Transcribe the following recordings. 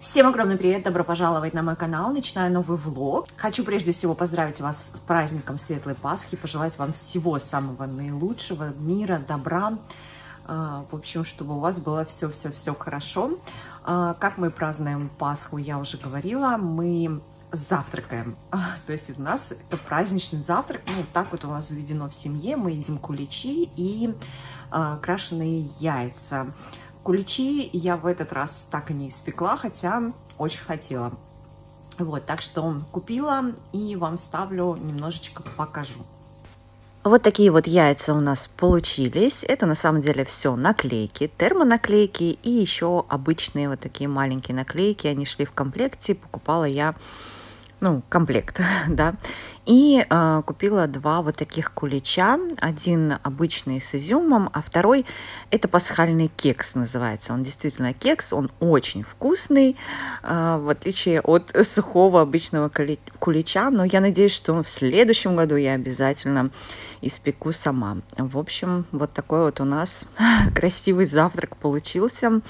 Всем огромный привет, добро пожаловать на мой канал, начинаю новый влог. Хочу прежде всего поздравить вас с праздником Светлой Пасхи, пожелать вам всего самого наилучшего, мира, добра, а, в общем, чтобы у вас было все-все-все хорошо. А, как мы празднуем Пасху, я уже говорила, мы завтракаем. А, то есть у нас это праздничный завтрак, ну так вот у нас заведено в семье, мы едим куличи и крашеные яйца. Куличи я в этот раз так и не испекла, хотя очень хотела. Вот, так что купила и вам ставлю, немножечко покажу. Вот такие вот яйца у нас получились. Это на самом деле все наклейки, термонаклейки и еще обычные вот такие маленькие наклейки. Они шли в комплекте. Покупала я ну, комплект, да. И э, купила два вот таких кулича. Один обычный с изюмом, а второй это пасхальный кекс называется. Он действительно кекс, он очень вкусный, э, в отличие от сухого обычного кулича. Но я надеюсь, что в следующем году я обязательно испеку сама. В общем, вот такой вот у нас красивый завтрак получился.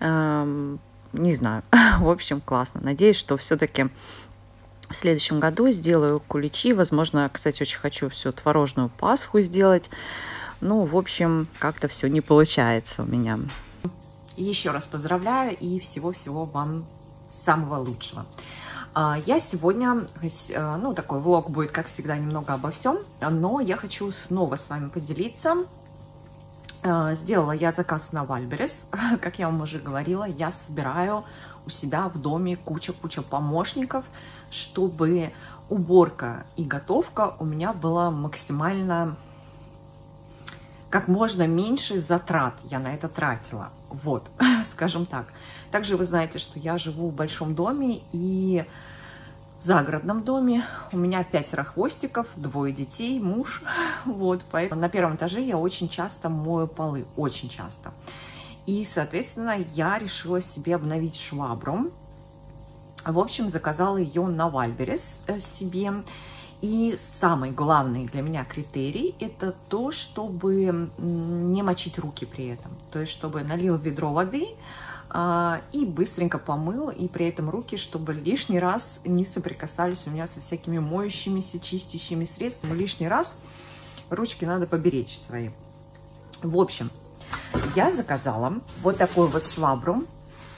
Э, не знаю, в общем, классно. Надеюсь, что все-таки в следующем году сделаю куличи. Возможно, кстати, очень хочу всю творожную пасху сделать. Ну, в общем, как-то все не получается у меня. Еще раз поздравляю и всего-всего вам самого лучшего. А, я сегодня, э, ну, такой влог будет, как всегда, немного обо всем, но я хочу снова с вами поделиться. А, сделала я заказ на Вальберес. Как я вам уже говорила, я собираю у себя в доме куча-куча помощников, чтобы уборка и готовка у меня была максимально как можно меньше затрат я на это тратила. Вот, скажем так. Также вы знаете, что я живу в большом доме и в загородном доме. У меня пятеро хвостиков, двое детей, муж. Вот, поэтому на первом этаже я очень часто мою полы, очень часто. И, соответственно, я решила себе обновить швабру. В общем, заказала ее на Вальберес э, себе. И самый главный для меня критерий – это то, чтобы не мочить руки при этом. То есть, чтобы налил ведро воды а, и быстренько помыл, и при этом руки, чтобы лишний раз не соприкасались у меня со всякими моющимися, чистящими средствами. Лишний раз ручки надо поберечь свои. В общем, я заказала вот такую вот швабру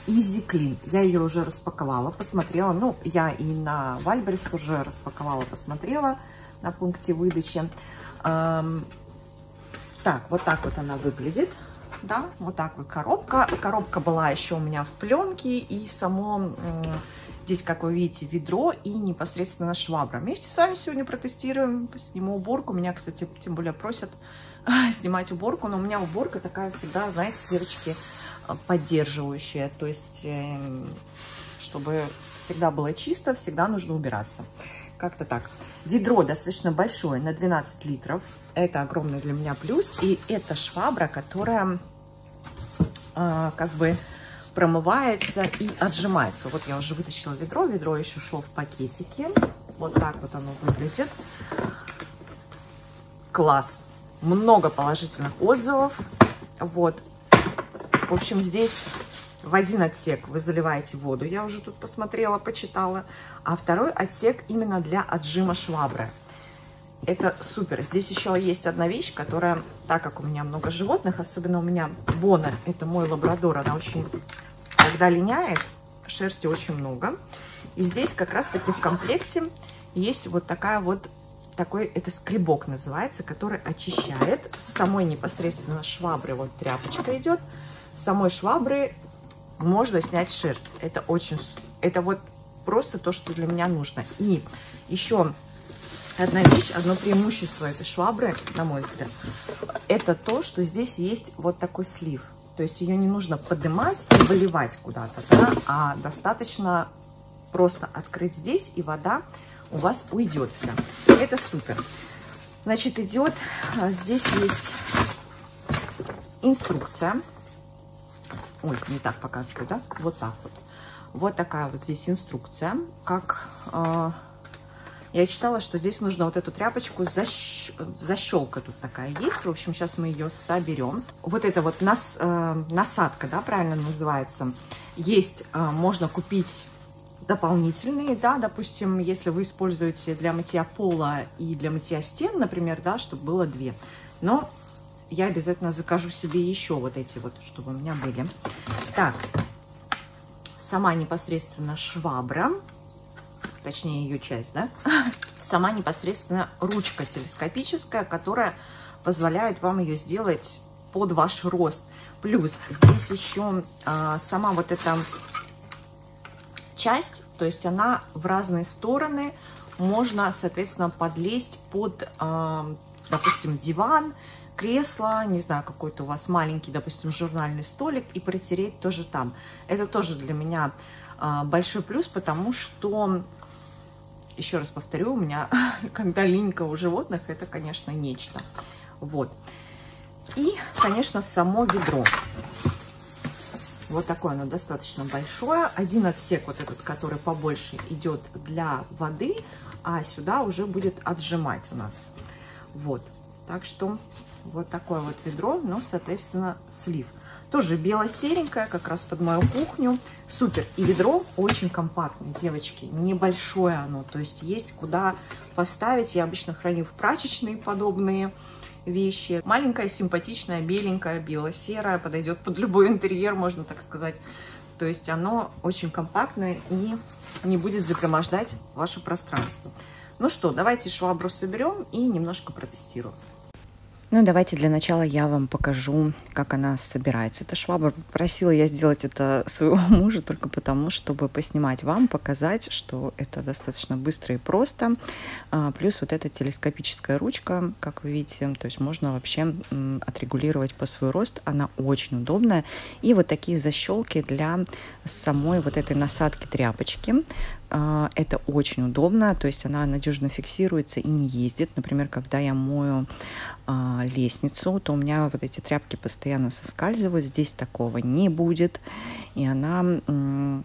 Easy Clean. Я ее уже распаковала, посмотрела. Ну, я и на Вальберес уже распаковала, посмотрела на пункте выдачи. Так, вот так вот она выглядит. Да, вот так вот коробка. Коробка была еще у меня в пленке и само... Здесь, как вы видите, ведро и непосредственно швабра. Вместе с вами сегодня протестируем, сниму уборку. Меня, кстати, тем более просят снимать уборку, но у меня уборка такая всегда, знаете, девочки, поддерживающая. То есть, эм, чтобы всегда было чисто, всегда нужно убираться. Как-то так. Ведро достаточно большое, на 12 литров. Это огромный для меня плюс. И это швабра, которая э, как бы промывается и отжимается. Вот я уже вытащила ведро. Ведро еще шло в пакетике. Вот так вот оно выглядит. Класс много положительных отзывов. Вот. В общем, здесь в один отсек вы заливаете воду, я уже тут посмотрела, почитала, а второй отсек именно для отжима швабры. Это супер. Здесь еще есть одна вещь, которая, так как у меня много животных, особенно у меня Бона, это мой лабрадор, она очень, когда линяет, шерсти очень много. И здесь как раз-таки в комплекте есть вот такая вот такой, это скребок называется, который очищает. Самой непосредственно швабры, вот тряпочка идет, самой швабры можно снять шерсть. Это очень, это вот просто то, что для меня нужно. И еще одна вещь, одно преимущество этой швабры, на мой взгляд, это то, что здесь есть вот такой слив. То есть ее не нужно поднимать и выливать куда-то, да, а достаточно просто открыть здесь, и вода у вас уйдет вся. Это супер. Значит, идет, а, здесь есть инструкция. Ой, не так показываю, да? Вот так вот. Вот такая вот здесь инструкция, как... Э, я читала, что здесь нужно вот эту тряпочку защ... защелка тут такая есть. В общем, сейчас мы ее соберем. Вот это вот нас, э, насадка, да, правильно называется. Есть, а, можно купить дополнительные, да, допустим, если вы используете для мытья пола и для мытья стен, например, да, чтобы было две. Но я обязательно закажу себе еще вот эти вот, чтобы у меня были. Так, сама непосредственно швабра, точнее ее часть, да, сама непосредственно ручка телескопическая, которая позволяет вам ее сделать под ваш рост. Плюс здесь еще а, сама вот эта часть, то есть она в разные стороны, можно, соответственно, подлезть под, а, допустим, диван, кресло, не знаю, какой-то у вас маленький, допустим, журнальный столик и протереть тоже там. Это тоже для меня а, большой плюс, потому что, еще раз повторю, у меня, когда линька у животных, это, конечно, нечто. Вот. И, конечно, само ведро. Вот такое оно достаточно большое. Один отсек, вот этот, который побольше, идет для воды, а сюда уже будет отжимать у нас. Вот. Так что вот такое вот ведро, ну, соответственно, слив. Тоже бело-серенькое, как раз под мою кухню. Супер. И ведро очень компактное, девочки. Небольшое оно, то есть есть куда поставить. Я обычно храню в прачечные подобные вещи. Маленькая, симпатичная, беленькая, бело-серая, подойдет под любой интерьер, можно так сказать. То есть оно очень компактное и не будет загромождать ваше пространство. Ну что, давайте швабру соберем и немножко протестируем. Ну, давайте для начала я вам покажу, как она собирается. Эта швабра попросила я сделать это своего мужа только потому, чтобы поснимать вам, показать, что это достаточно быстро и просто. А, плюс вот эта телескопическая ручка, как вы видите, то есть можно вообще отрегулировать по свой рост. Она очень удобная. И вот такие защелки для самой вот этой насадки тряпочки. А, это очень удобно, то есть она надежно фиксируется и не ездит. Например, когда я мою а, лестницу, то у меня вот эти тряпки постоянно соскальзывают. Здесь такого не будет. И она,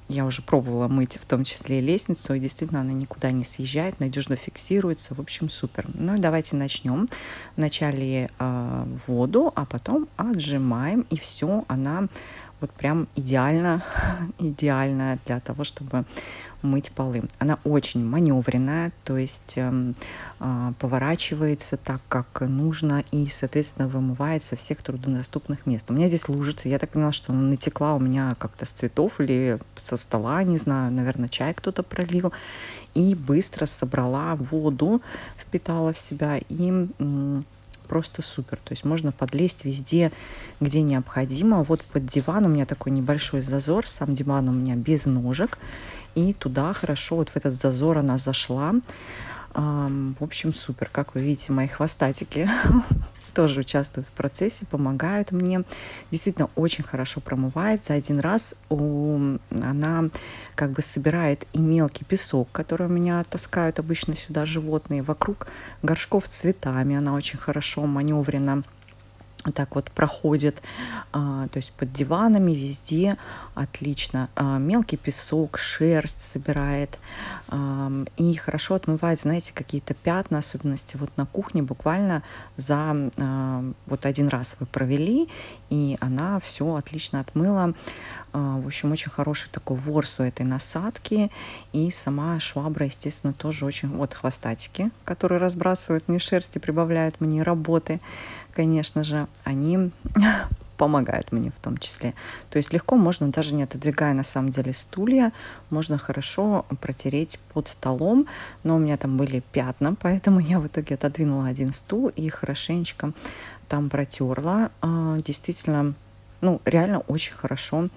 я уже пробовала мыть в том числе и лестницу, и действительно она никуда не съезжает, надежно фиксируется. В общем, супер. Ну и давайте начнем. Вначале э, воду, а потом отжимаем, и все, она вот прям идеально, идеальная для того, чтобы мыть полы. Она очень маневренная, то есть э, э, поворачивается так, как нужно, и, соответственно, вымывает со всех труднодоступных мест. У меня здесь лужица, я так поняла, что она натекла у меня как-то с цветов или со стола, не знаю, наверное, чай кто-то пролил, и быстро собрала воду, впитала в себя, и просто супер. То есть можно подлезть везде, где необходимо. Вот под диван у меня такой небольшой зазор, сам диван у меня без ножек. И туда хорошо вот в этот зазор она зашла. В общем, супер. Как вы видите, мои хвостатики тоже участвуют в процессе, помогают мне. Действительно, очень хорошо промывает. За один раз у, она как бы собирает и мелкий песок, который у меня таскают обычно сюда животные, вокруг горшков с цветами. Она очень хорошо маневренно так вот проходит, а, то есть под диванами везде отлично. А, мелкий песок, шерсть собирает а, и хорошо отмывает, знаете, какие-то пятна, особенности вот на кухне буквально за вот один раз вы провели, и она все отлично отмыла. В общем, очень хороший такой ворс у этой насадки. И сама швабра, естественно, тоже очень... Вот хвостатики, которые разбрасывают мне шерсть и прибавляют мне работы конечно же, они помогают мне в том числе. То есть легко можно, даже не отодвигая на самом деле стулья, можно хорошо протереть под столом, но у меня там были пятна, поэтому я в итоге отодвинула один стул и хорошенечко там протерла. А, действительно, ну, реально очень хорошо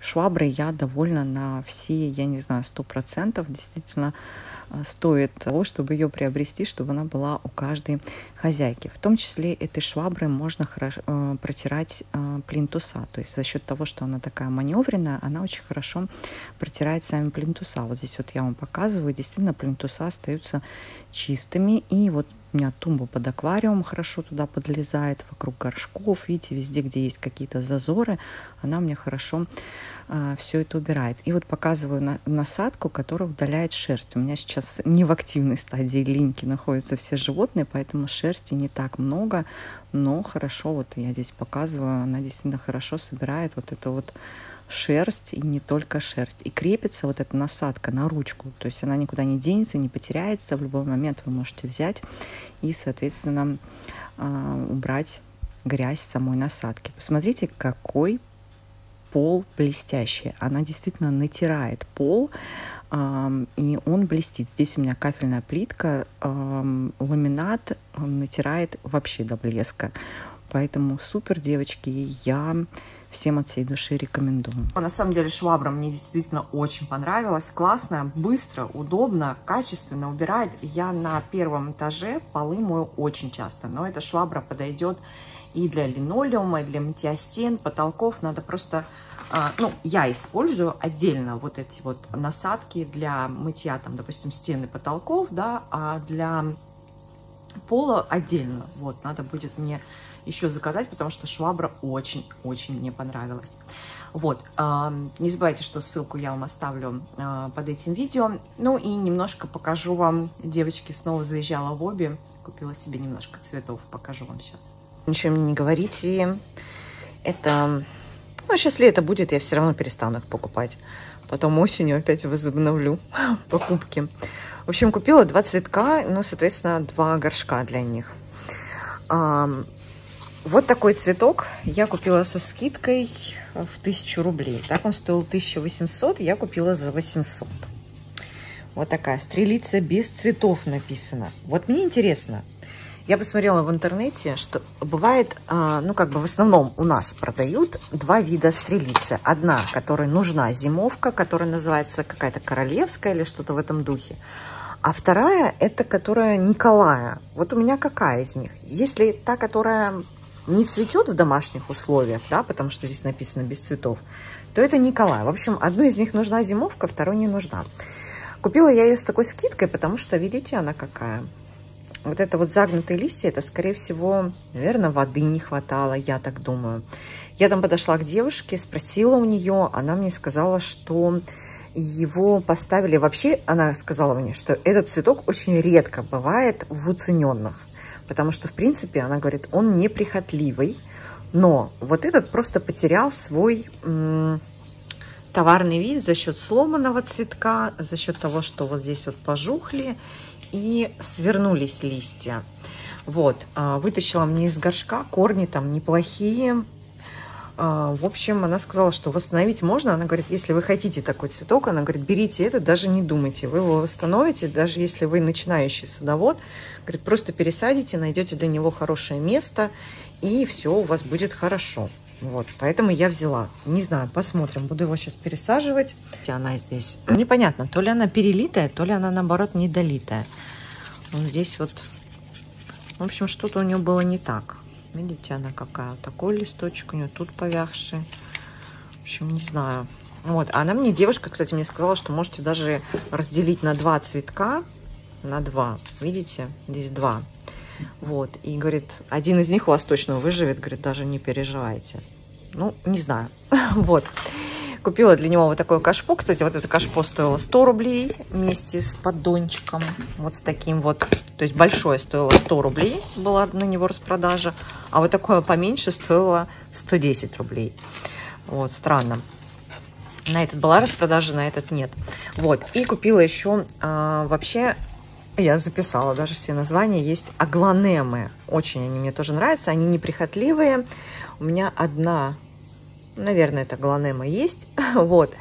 шваброй я довольна на все, я не знаю, сто процентов. Действительно, Э, стоит того, чтобы ее приобрести, чтобы она была у каждой хозяйки. В том числе этой шваброй можно хорошо, э, протирать э, плинтуса. То есть за счет того, что она такая маневренная, она очень хорошо протирает сами плинтуса. Вот здесь вот я вам показываю, действительно плинтуса остаются чистыми. И вот у меня тумба под аквариум хорошо туда подлезает, вокруг горшков. Видите, везде, где есть какие-то зазоры, она мне хорошо а, все это убирает. И вот показываю на, насадку, которая удаляет шерсть. У меня сейчас не в активной стадии линьки находятся все животные, поэтому шерсти не так много, но хорошо, вот я здесь показываю, она действительно хорошо собирает вот это вот шерсть и не только шерсть. И крепится вот эта насадка на ручку. То есть она никуда не денется, не потеряется. В любой момент вы можете взять и, соответственно, а, убрать грязь самой насадки. Посмотрите, какой пол блестящий. Она действительно натирает пол, и он блестит. Здесь у меня кафельная плитка, ламинат натирает вообще до блеска. Поэтому супер, девочки, я всем от всей души рекомендую. На самом деле швабра мне действительно очень понравилась. Классная, быстро, удобно, качественно убирает. Я на первом этаже полы мою очень часто, но эта швабра подойдет и для линолеума, и для мытья стен, потолков. Надо просто, а, ну, я использую отдельно вот эти вот насадки для мытья, там, допустим, стены потолков, да, а для пола отдельно. Вот, надо будет мне еще заказать, потому что швабра очень-очень мне понравилась. Вот, не забывайте, что ссылку я вам оставлю а, под этим видео. Ну и немножко покажу вам, девочки, снова заезжала в обе, купила себе немножко цветов, покажу вам сейчас. Ничего мне не говорите, это, ну сейчас лето будет, я все равно перестану их покупать. Потом осенью опять возобновлю покупки. В общем, купила два цветка, ну, соответственно, два горшка для них. Вот такой цветок я купила со скидкой в 1000 рублей. Так он стоил 1800, я купила за 800. Вот такая стрелица без цветов написано. Вот мне интересно, я посмотрела в интернете, что бывает, а, ну как бы в основном у нас продают два вида стрелицы. Одна, которая нужна зимовка, которая называется какая-то королевская или что-то в этом духе. А вторая, это которая Николая. Вот у меня какая из них? Если та, которая не цветет в домашних условиях, да, потому что здесь написано без цветов, то это Николай. В общем, одну из них нужна зимовка, второй не нужна. Купила я ее с такой скидкой, потому что, видите, она какая. Вот это вот загнутые листья, это, скорее всего, наверное, воды не хватало, я так думаю. Я там подошла к девушке, спросила у нее, она мне сказала, что его поставили... Вообще, она сказала мне, что этот цветок очень редко бывает в уцененных. Потому что, в принципе, она говорит, он неприхотливый, но вот этот просто потерял свой товарный вид за счет сломанного цветка, за счет того, что вот здесь вот пожухли и свернулись листья. Вот, а, вытащила мне из горшка, корни там неплохие, в общем, она сказала, что восстановить можно. Она говорит, если вы хотите такой цветок, она говорит, берите это, даже не думайте. Вы его восстановите, даже если вы начинающий садовод. Говорит, просто пересадите, найдете для него хорошее место, и все у вас будет хорошо. Вот, поэтому я взяла. Не знаю, посмотрим. Буду его сейчас пересаживать. Она здесь непонятно, то ли она перелитая, то ли она наоборот недолитая. Вот здесь вот, в общем, что-то у нее было не так. Видите, она какая. Такой листочек у нее тут повягший. В общем, не знаю. Вот, она мне, девушка, кстати, мне сказала, что можете даже разделить на два цветка. На два. Видите? Здесь два. Вот. И говорит, один из них у вас точно выживет. Говорит, даже не переживайте. Ну, не знаю. вот. Купила для него вот такое кашпо. Кстати, вот это кашпо стоило 100 рублей вместе с поддончиком. Вот с таким вот. То есть большое стоило 100 рублей. Была на него распродажа. А вот такое поменьше стоило 110 рублей. Вот, странно. На этот была распродажа, на этот нет. Вот. И купила еще а, вообще я записала даже все названия, есть аглонемы. Очень они мне тоже нравятся, они неприхотливые. У меня одна Наверное, это гланема есть. вот.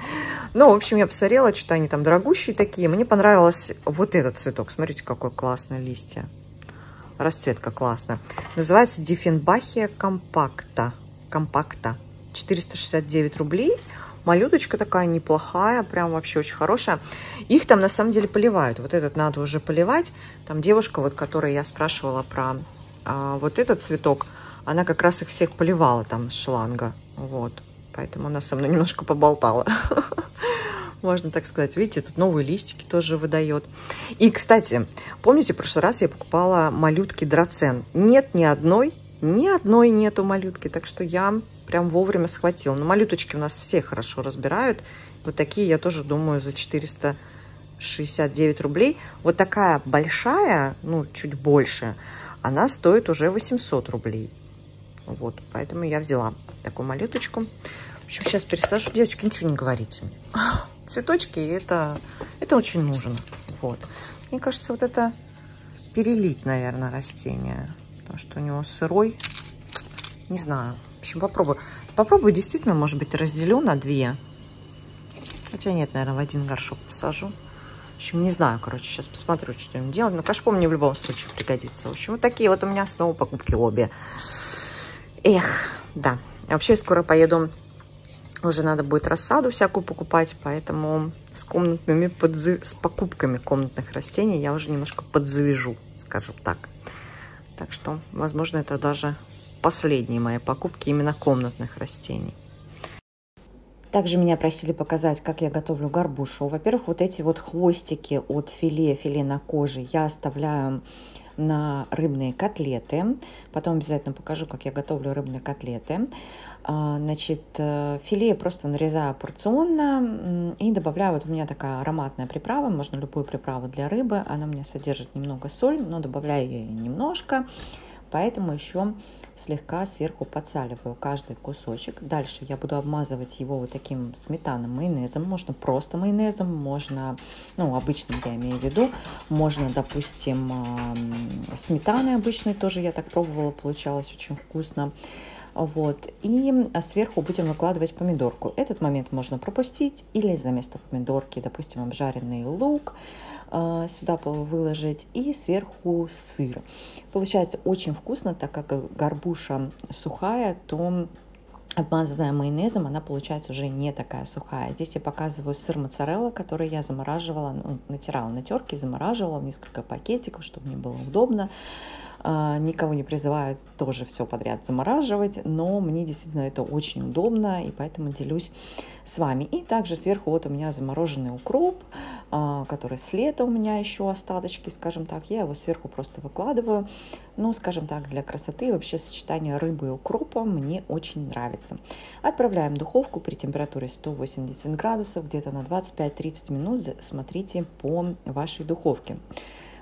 Ну, в общем, я посмотрела, что они там дорогущие такие. Мне понравился вот этот цветок. Смотрите, какой классный листья. Расцветка классная. Называется Диффенбахия компакта. Компакта. 469 рублей. Малюточка такая неплохая, прям вообще очень хорошая. Их там на самом деле поливают. Вот этот надо уже поливать. Там девушка, вот, которой я спрашивала про а, вот этот цветок, она как раз их всех поливала там с шланга. Вот поэтому она со мной немножко поболтала. Можно так сказать. Видите, тут новые листики тоже выдает. И, кстати, помните, в прошлый раз я покупала малютки драцен. Нет ни одной, ни одной нету малютки. Так что я прям вовремя схватила. Но малюточки у нас все хорошо разбирают. Вот такие я тоже думаю за 469 рублей. Вот такая большая, ну, чуть больше, она стоит уже 800 рублей. Вот, поэтому я взяла такую малюточку. Общем, сейчас пересажу. Девочки, ничего не говорите мне. Цветочки, это, это очень нужно. Вот. Мне кажется, вот это перелить, наверное, растение. Потому что у него сырой. Не знаю. В общем, попробую. Попробую, действительно, может быть, разделю на две. Хотя нет, наверное, в один горшок посажу. В общем, не знаю, короче, сейчас посмотрю, что им делать. Но кашпо мне в любом случае пригодится. В общем, вот такие вот у меня снова покупки обе. Эх, да. Вообще скоро поеду, уже надо будет рассаду всякую покупать, поэтому с комнатными подзав... с покупками комнатных растений я уже немножко подзавяжу, скажем так. Так что, возможно, это даже последние мои покупки именно комнатных растений. Также меня просили показать, как я готовлю горбушу. Во-первых, вот эти вот хвостики от филе, филе на коже я оставляю на рыбные котлеты. Потом обязательно покажу, как я готовлю рыбные котлеты. А, значит, э, филе просто нарезаю порционно и добавляю, вот у меня такая ароматная приправа, можно любую приправу для рыбы, она у меня содержит немного соль, но добавляю ее немножко, поэтому еще слегка сверху подсаливаю каждый кусочек. Дальше я буду обмазывать его вот таким сметанным майонезом. Можно просто майонезом, можно, ну, обычным я имею в виду, можно, допустим, сметаной обычной тоже я так пробовала, получалось очень вкусно. Вот. И сверху будем выкладывать помидорку. Этот момент можно пропустить или за место помидорки, допустим, обжаренный лук, а, сюда выложить и сверху сыр. Получается очень вкусно, так как горбуша сухая, то обмазанная майонезом, она получается уже не такая сухая. Здесь я показываю сыр моцарелла, который я замораживала, ну, натирала на терке, замораживала в несколько пакетиков, чтобы мне было удобно. А, никого не призываю тоже все подряд замораживать, но мне действительно это очень удобно, и поэтому делюсь с вами. И также сверху вот у меня замороженный укроп, а, который с лета у меня еще остаточки, скажем так. Я его сверху просто выкладываю. Ну, скажем так, для красоты вообще сочетание рыбы и укропа мне очень нравится. Отправляем в духовку при температуре 180 градусов где-то на 25-30 минут. Смотрите по вашей духовке.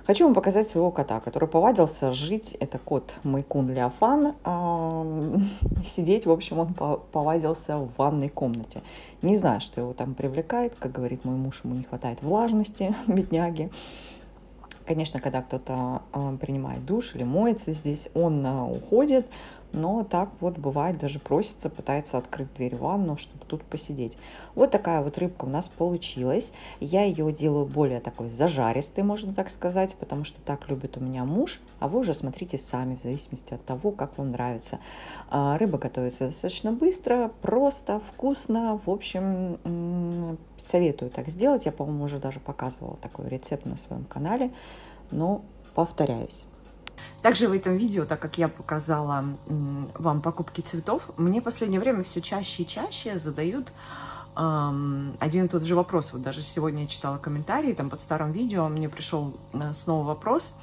Хочу вам показать своего кота, который повадился жить. Это кот Майкун Леофан. Сидеть, в общем, он повадился в ванной комнате. Не знаю, что его там привлекает. Как говорит мой муж, ему не хватает влажности, бедняги. Конечно, когда кто-то а, принимает душ или моется здесь, он а, уходит, но так вот бывает, даже просится, пытается открыть дверь в ванну, чтобы тут посидеть. Вот такая вот рыбка у нас получилась. Я ее делаю более такой зажаристой, можно так сказать, потому что так любит у меня муж, а вы уже смотрите сами, в зависимости от того, как вам нравится. А, рыба готовится достаточно быстро, просто, вкусно. В общем, советую так сделать. Я, по-моему, уже даже показывала такой рецепт на своем канале, но повторяюсь. Также в этом видео, так как я показала вам покупки цветов, мне в последнее время все чаще и чаще задают эм, один и тот же вопрос. Вот даже сегодня я читала комментарии, там под старым видео мне пришел э, снова вопрос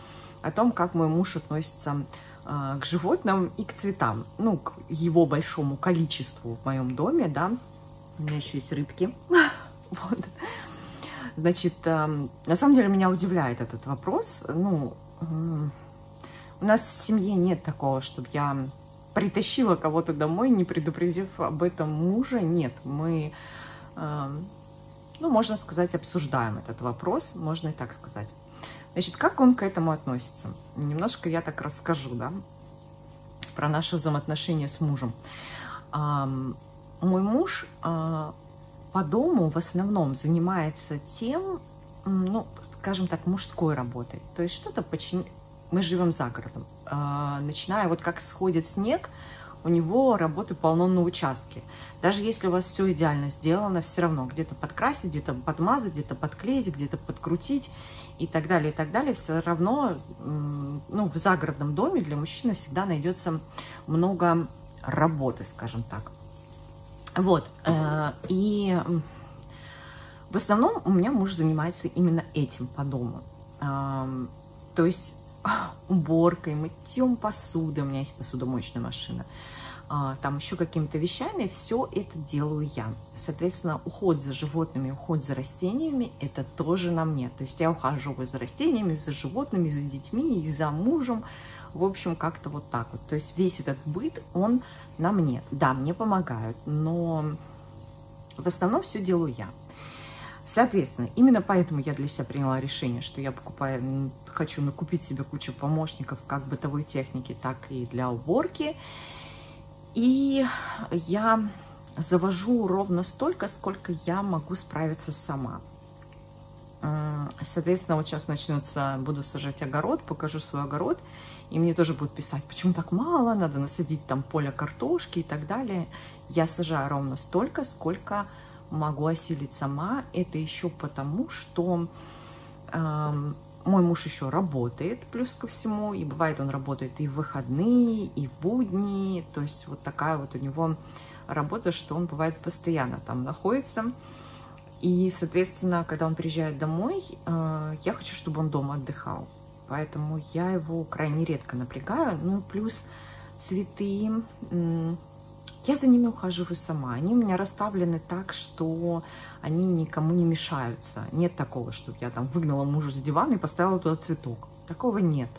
о том, как мой муж относится э, к животным и к цветам. Ну, к его большому количеству в моем доме, да. У меня еще есть рыбки. Вот. Значит, э, на самом деле меня удивляет этот вопрос. Ну, у нас в семье нет такого, чтобы я притащила кого-то домой, не предупредив об этом мужа. Нет, мы, э, ну, можно сказать, обсуждаем этот вопрос, можно и так сказать. Значит, как он к этому относится? Немножко я так расскажу, да, про наши взаимоотношения с мужем. Мой муж э, по дому в основном занимается тем, ну, скажем так, мужской работой. То есть что-то починить мы живем за городом. А, начиная вот как сходит снег, у него работы полно на участке. Даже если у вас все идеально сделано, все равно где-то подкрасить, где-то подмазать, где-то подклеить, где-то подкрутить и так далее, и так далее, все равно ну, в загородном доме для мужчины всегда найдется много работы, скажем так. Вот. Э, и в основном у меня муж занимается именно этим по дому. То есть уборкой, мытьем посуды, у меня есть посудомоечная машина, а, там еще какими-то вещами, все это делаю я. Соответственно, уход за животными, уход за растениями, это тоже на мне. То есть я ухаживаю за растениями, за животными, за детьми и за мужем. В общем, как-то вот так вот. То есть весь этот быт, он на мне. Да, мне помогают, но в основном все делаю я. Соответственно, именно поэтому я для себя приняла решение, что я покупаю, хочу накупить себе кучу помощников как бытовой техники, так и для уборки. И я завожу ровно столько, сколько я могу справиться сама. Соответственно, вот сейчас начнется, буду сажать огород, покажу свой огород, и мне тоже будут писать, почему так мало, надо насадить там поле картошки и так далее. Я сажаю ровно столько, сколько могу осилить сама. Это еще потому, что э, мой муж еще работает, плюс ко всему, и бывает он работает и в выходные, и в будни, то есть вот такая вот у него работа, что он бывает постоянно там находится. И, соответственно, когда он приезжает домой, э, я хочу, чтобы он дома отдыхал. Поэтому я его крайне редко напрягаю. Ну, плюс цветы, я за ними ухаживаю сама. Они у меня расставлены так, что они никому не мешаются. Нет такого, что я там выгнала мужа с дивана и поставила туда цветок. Такого нет.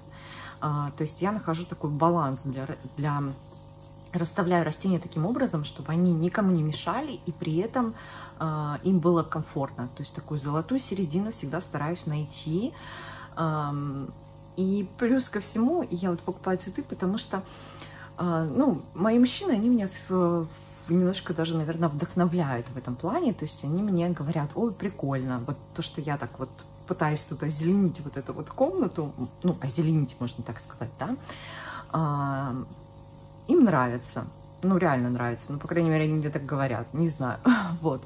А, то есть я нахожу такой баланс для, для... Расставляю растения таким образом, чтобы они никому не мешали, и при этом а, им было комфортно. То есть такую золотую середину всегда стараюсь найти. А, и плюс ко всему, я вот покупаю цветы, потому что ну, мои мужчины, они меня немножко даже, наверное, вдохновляют в этом плане. То есть они мне говорят, ой, прикольно. Вот то, что я так вот пытаюсь тут озеленить вот эту вот комнату, ну, озеленить, можно так сказать, да, а, им нравится. Ну, реально нравится. Ну, по крайней мере, они мне так говорят. Не знаю. вот.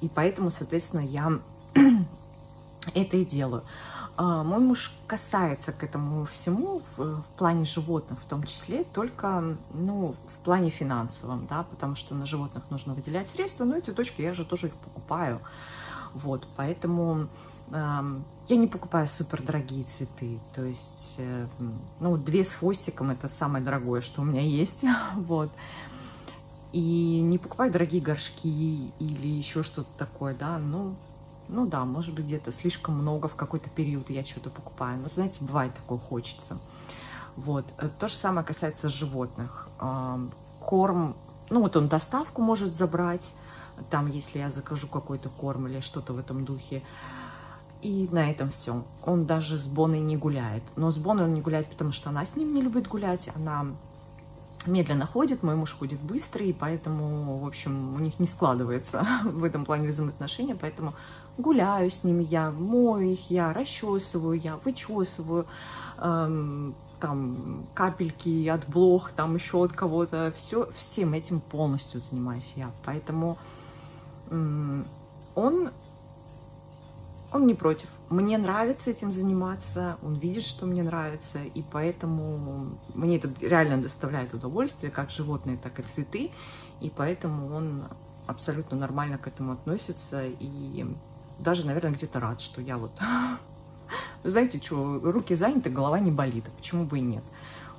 И поэтому, соответственно, я это и делаю. А, мой муж касается к этому всему в, в плане животных, в том числе только ну, в плане финансовом, да, потому что на животных нужно выделять средства, но эти точки я же тоже их покупаю. Вот, поэтому э, я не покупаю супер дорогие цветы, то есть, э, ну, две с хвостиком это самое дорогое, что у меня есть, вот. И не покупаю дорогие горшки или еще что-то такое, да, ну, ну да, может быть, где-то слишком много в какой-то период я что-то покупаю. Но, знаете, бывает такое, хочется. Вот. Э, то же самое касается животных. Корм, ну вот он доставку может забрать, там, если я закажу какой-то корм или что-то в этом духе. И на этом все. Он даже с Боной не гуляет. Но с Боной он не гуляет, потому что она с ним не любит гулять. Она медленно ходит, мой муж ходит быстро, и поэтому, в общем, у них не складывается в этом плане взаимоотношения, поэтому гуляю с ними я, мою их я, расчесываю я, вычесываю, эм, там капельки от блох, там еще от кого-то, все, всем этим полностью занимаюсь я, поэтому эм, он, он не против. Мне нравится этим заниматься, он видит, что мне нравится, и поэтому мне это реально доставляет удовольствие, как животные, так и цветы, и поэтому он абсолютно нормально к этому относится, и даже, наверное, где-то рад, что я вот... Знаете, что, руки заняты, голова не болит, а почему бы и нет.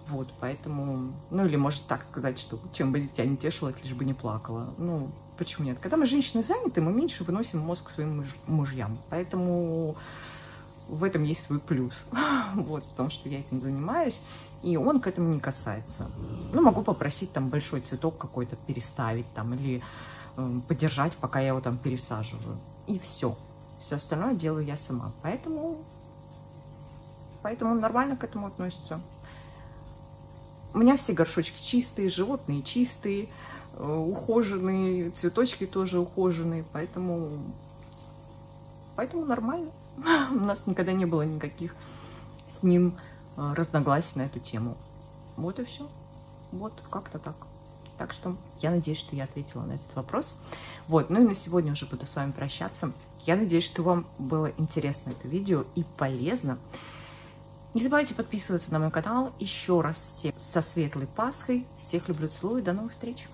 Вот, поэтому, ну или может так сказать, что чем бы дитя не тешилось, лишь бы не плакала. Ну, почему нет? Когда мы женщины заняты, мы меньше выносим мозг своим муж мужьям. Поэтому в этом есть свой плюс. вот, потому что я этим занимаюсь, и он к этому не касается. Ну, могу попросить там большой цветок какой-то переставить там, или э, подержать, пока я его там пересаживаю. И все. Все остальное делаю я сама. Поэтому, поэтому нормально к этому относится. У меня все горшочки чистые, животные чистые, э, ухоженные, цветочки тоже ухоженные, поэтому, поэтому нормально. У нас никогда не было никаких с ним э, разногласий на эту тему. Вот и все. Вот как-то так. Так что я надеюсь, что я ответила на этот вопрос. Вот, ну и на сегодня уже буду с вами прощаться. Я надеюсь, что вам было интересно это видео и полезно. Не забывайте подписываться на мой канал. Еще раз всех со светлой Пасхой. Всех люблю, целую. До новых встреч!